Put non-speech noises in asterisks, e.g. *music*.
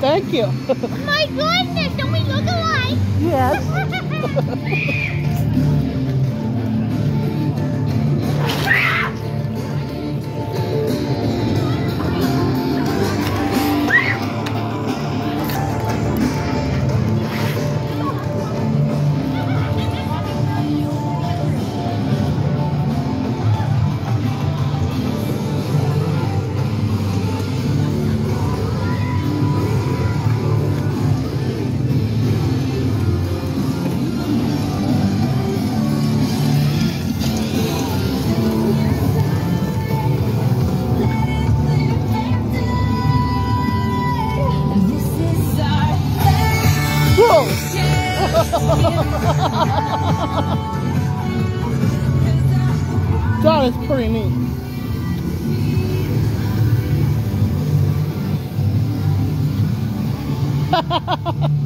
thank you. Oh my goodness, don't we look alike? Yes. *laughs* that is pretty neat. Ha ha ha ha!